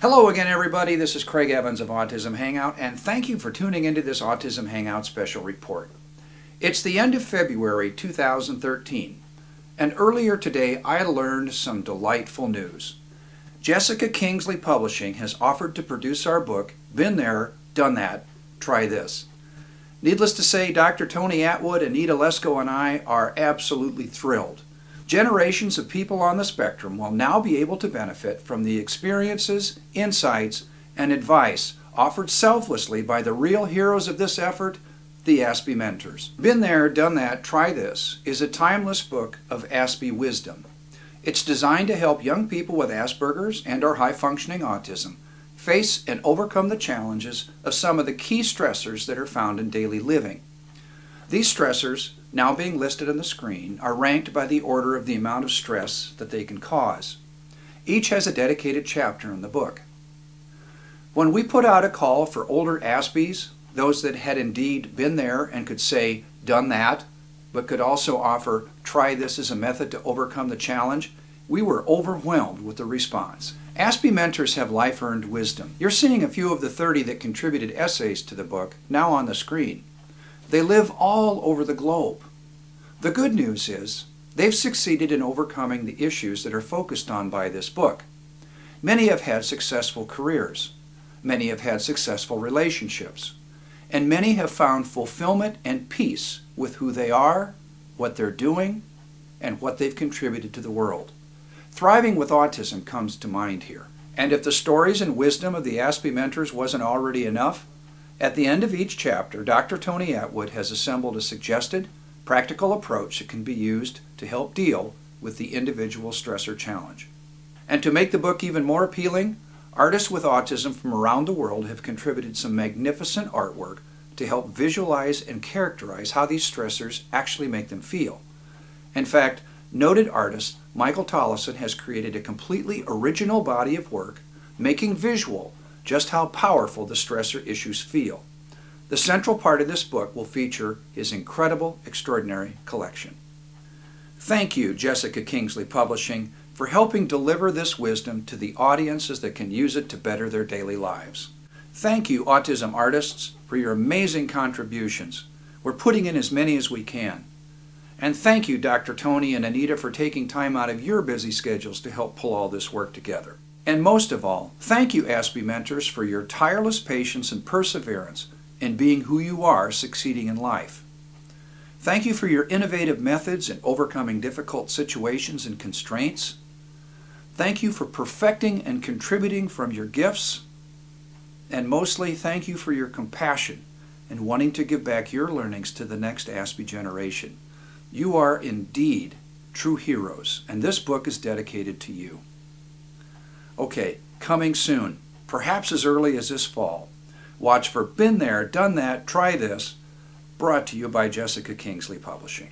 Hello again, everybody. This is Craig Evans of Autism Hangout, and thank you for tuning into this Autism Hangout special report. It's the end of February 2013, and earlier today I learned some delightful news. Jessica Kingsley Publishing has offered to produce our book, Been There, Done That, Try This. Needless to say, Dr. Tony Attwood, Anita Lesko, and I are absolutely thrilled. Generations of people on the spectrum will now be able to benefit from the experiences, insights, and advice offered selflessly by the real heroes of this effort, the Aspie Mentors. Been There, Done That, Try This is a timeless book of Aspie wisdom. It's designed to help young people with Asperger's and or high-functioning autism face and overcome the challenges of some of the key stressors that are found in daily living. These stressors, now being listed on the screen, are ranked by the order of the amount of stress that they can cause. Each has a dedicated chapter in the book. When we put out a call for older Aspies, those that had indeed been there and could say, done that, but could also offer, try this as a method to overcome the challenge, we were overwhelmed with the response. Aspie mentors have life earned wisdom. You're seeing a few of the 30 that contributed essays to the book now on the screen. They live all over the globe. The good news is they've succeeded in overcoming the issues that are focused on by this book. Many have had successful careers. Many have had successful relationships. And many have found fulfillment and peace with who they are, what they're doing, and what they've contributed to the world. Thriving with autism comes to mind here. And if the stories and wisdom of the Aspie mentors wasn't already enough, at the end of each chapter, Dr. Tony Attwood has assembled a suggested, practical approach that can be used to help deal with the individual stressor challenge. And to make the book even more appealing, artists with autism from around the world have contributed some magnificent artwork to help visualize and characterize how these stressors actually make them feel. In fact, noted artist Michael Tolleson has created a completely original body of work making visual just how powerful the stressor issues feel. The central part of this book will feature his incredible, extraordinary collection. Thank you, Jessica Kingsley Publishing, for helping deliver this wisdom to the audiences that can use it to better their daily lives. Thank you, autism artists, for your amazing contributions. We're putting in as many as we can. And thank you, Dr. Tony and Anita, for taking time out of your busy schedules to help pull all this work together. And most of all, thank you, Aspie Mentors, for your tireless patience and perseverance in being who you are succeeding in life. Thank you for your innovative methods in overcoming difficult situations and constraints. Thank you for perfecting and contributing from your gifts. And mostly, thank you for your compassion and wanting to give back your learnings to the next Aspie generation. You are indeed true heroes, and this book is dedicated to you. Okay, coming soon, perhaps as early as this fall. Watch for Been There, Done That, Try This, brought to you by Jessica Kingsley Publishing.